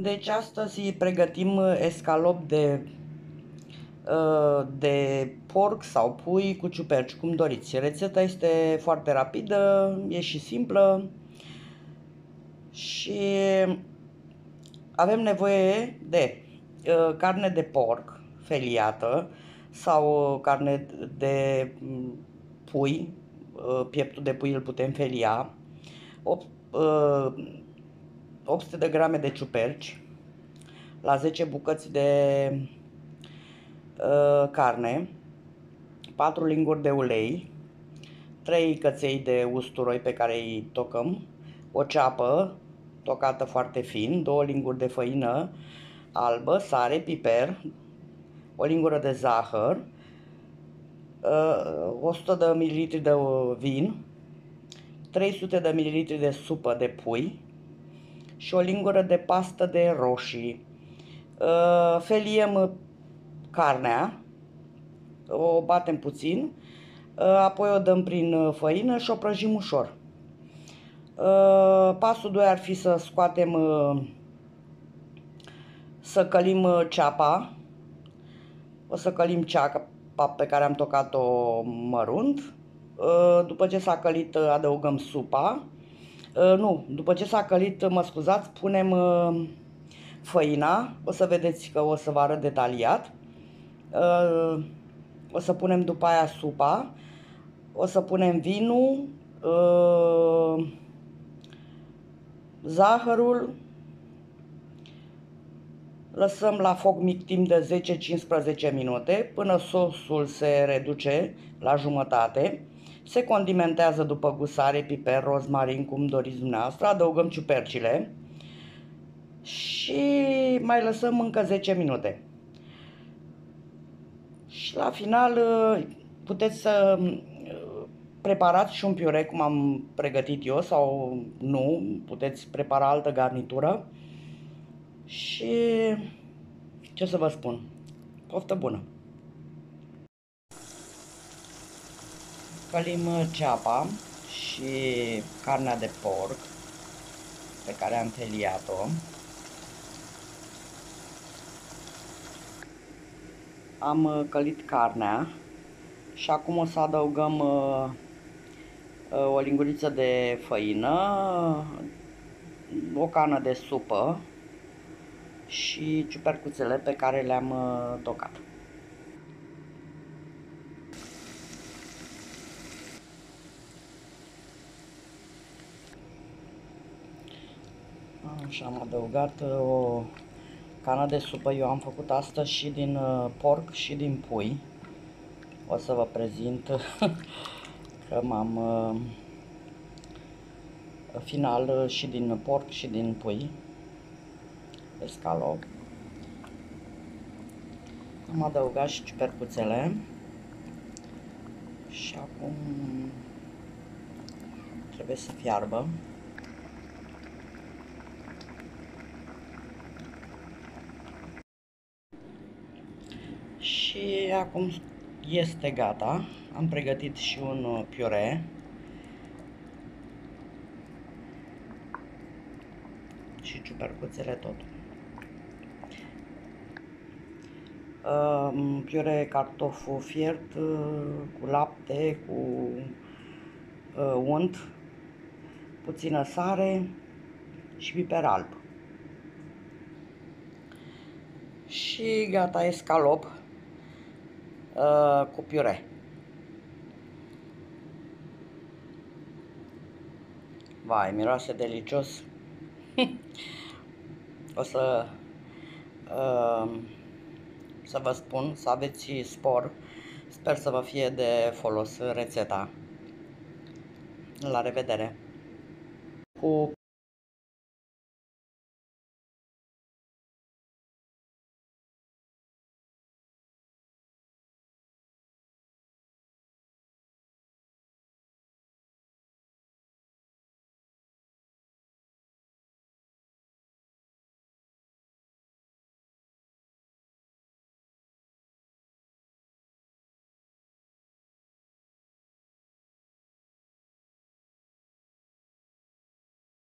Deci astăzi pregătim escalop de, uh, de porc sau pui cu ciuperci, cum doriți. Rețeta este foarte rapidă, e și simplă și avem nevoie de uh, carne de porc feliată sau carne de mm, pui, uh, pieptul de pui îl putem felia, 800 de grame de ciuperci, la 10 bucăți de uh, carne, 4 linguri de ulei, 3 căței de usturoi pe care îi tocăm, o ceapă tocată foarte fin, 2 linguri de făină albă, sare, piper, o lingură de zahăr, uh, 100 de ml de vin, 300 de ml de supă de pui, și o lingură de pastă de roșii. Uh, feliem carnea, o batem puțin, uh, apoi o dăm prin făină și o prăjim ușor. Uh, pasul 2 ar fi să scoatem, să călim ceapa, o să călim ceapa pe care am tocat-o mărunt. După ce s-a călit, adăugăm supa Uh, nu, după ce s-a călit, mă scuzați, punem uh, făina, o să vedeți că o să vă arăt detaliat. Uh, o să punem după aia supa, o să punem vinul, uh, zahărul, lăsăm la foc mic timp de 10-15 minute până sosul se reduce la jumătate. Se condimentează după gusare, piper, rozmarin, cum doriți dumneavoastră. Adăugăm ciupercile și mai lăsăm încă 10 minute. Și la final uh, puteți să uh, preparați și un piure cum am pregătit eu sau nu, puteți prepara altă garnitură. Și ce să vă spun, poftă bună! Călim ceapa și carnea de porc pe care am feliat-o. Am călit carnea și acum o să adăugăm uh, uh, o linguriță de făină, o cană de supă și ciupercuțele pe care le-am uh, tocat. Și am adăugat uh, o cană de supă. Eu am făcut asta și din uh, porc și din pui. O să vă prezint că m-am uh, final și din porc și din pui. Escalop. Am adăugat și ciupercuțele. Și acum trebuie să fiarbă. Și acum este gata. Am pregătit și un uh, piure. Și ciupercuțele tot. Uh, piure cartofu fiert uh, cu lapte, cu uh, unt, puțină sare și piper alb. Și gata escalop uh, cu piure. Vai, miroase delicios. o să uh, să vă spun, să aveți spor. Sper să vă fie de folos rețeta. La revedere! Cu